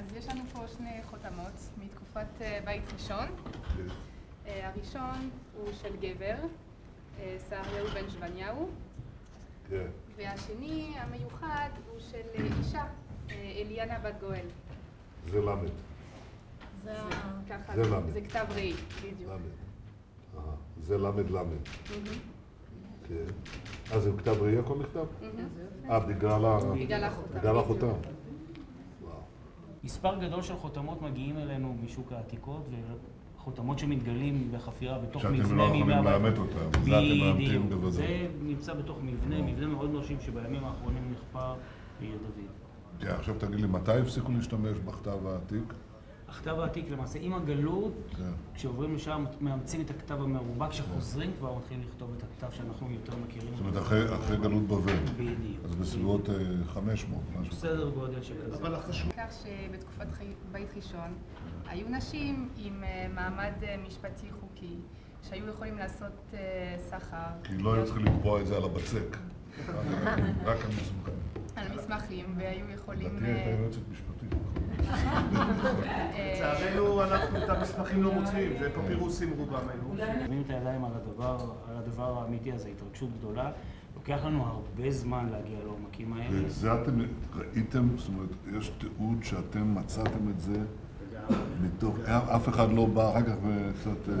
אז יש לנו פה שני חותמות מתקופת בית ראשון. הראשון הוא של גבר, סהריהו בן שוונyahu. והשני, המיוחד, הוא של אישה, אליאנה בת גואל. זה למד. זה למד. זה כתב ראי, בדיוק. למד. אה, זה למד למד. כן. אה, זה כתב ראי הכל נכתב? אה. בגלל החותם. מספר גדול של חותמות מגיעים אלינו משוק העתיקות, וחותמות שמתגלים בחפירה בתוך מבנה שאתם לא יכולים. לאמת אותם, זה אתם מאמתים. בוודאות. זה נמצא בתוך מבנה, מבנה מאוד מרשים שבימים האחרונים נחפר בעיר דוד. עכשיו תגיד לי, מתי הפסיקו להשתמש בכתב העתיק? הכתב העתיק למעשה, עם הגלות, כן. כשעוברים לשם מאמצים את הכתב המרובע, כשחוזרים כבר מתחילים לכתוב את הכתב שאנחנו יותר מכירים. זאת אומרת, אחרי אחרי גלות בבל. בדיוק. אז בסביבות אה, 500, משהו. סדר גודל שכזה. אבל החשוב... כך שבתקופת חי- בית ראשון היו נשים עם אה, מעמד אה, משפטי חוקי, שהיו יכולים לעשות אה, סחר. כי לא היו צריכים לקבוע את זה על הבצק. רק על מסמכים. על מסמכים, והיו יכולים... לדעתי אה, הייתה יועצת משפטית. לצערנו אנחנו את המסמכים לא מוצאים, זה פפירוסים רובם היו. שמים את הידיים על הדבר, על הדבר האמיתי הזה, התרגשות גדולה. לוקח לנו הרבה זמן להגיע לעומקים האלה. ואת זה אתם ראיתם, זאת אומרת, יש תיעוד שאתם מצאתם את זה מתוך, אף אחד לא בא אחר כך וקצת, אה,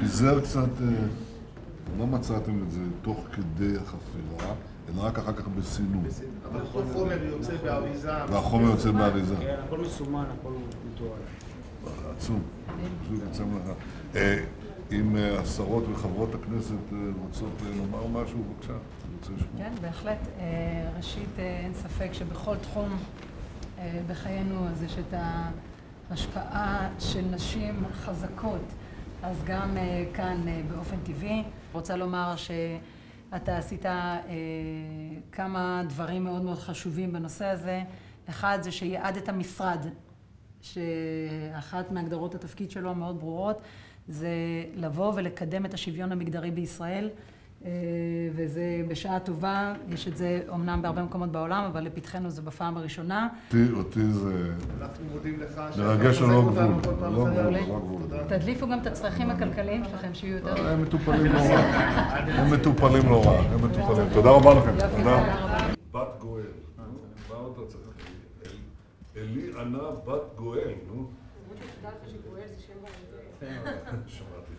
פיזר קצת, אה, לא מצאתם את זה תוך כדי החפירה, אלא רק אחר כך בסינון. אבל כל חומר יוצא באריזה. והחומר יוצא באריזה. כן, הכל מסומן, הכל מתואר. עצום. פשוט יוצא מלאכה. אה, אם אה, השרות וחברות הכנסת אה, רוצות לומר משהו, בבקשה, אני רוצה לשמוע. כן, בהחלט. ראשית, אין ספק שבכל תחום בחיינו אז יש את ההשפעה של נשים חזקות, אז גם כאן באופן טבעי. רוצה לומר שאתה עשית אה, כמה דברים מאוד מאוד חשובים בנושא הזה. אחד זה שייעדת משרד, שאחת מהגדרות התפקיד שלו המאוד ברורות זה לבוא ולקדם את השוויון המגדרי בישראל, וזה בשעה טובה, יש את זה אומנם בהרבה מקומות בעולם, אבל לפתחנו זה בפעם הראשונה. אותי, אותי זה אנחנו מודים לך. מרגש שאתה ללא מחזק גבול. אותנו כל פעם ללא. גבול, גבול. תדליפו גם את הצרכים הכלכליים שלכם, שיהיו יותר... הם מטופלים לא רע. הם מטופלים לא רע. הם מטופלים. תודה רבה לכם. תודה. בת גואל. נו, מה עוד אתה צריך? אלי ענה בת גואל, נו. שמעתי.